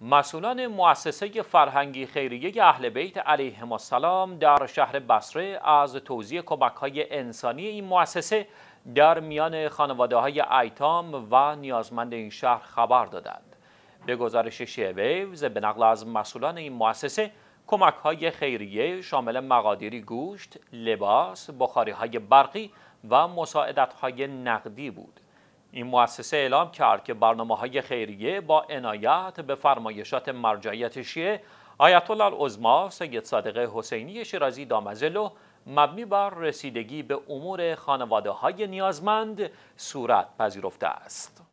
مسئولان مؤسسه فرهنگی خیریه اهل بیت علیهم السلام در شهر بصره از توزیع کمک های انسانی این مؤسسه در میان خانواده های ایتام و نیازمند این شهر خبر دادند. به گزارش شیویوز به نقل از مسئولان این مؤسسه کمک های خیریه شامل مقادیری گوشت، لباس، بخاری های برقی و مساعدت های نقدی بود. این مؤسسه اعلام کرد که برنامه های خیریه با عنایت به فرمایشات مرجعیت شیعه آیت الله العظما سید صادق حسینی شیرازی دامزلو مبنی بر رسیدگی به امور خانواده های نیازمند صورت پذیرفته است.